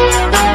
Bye.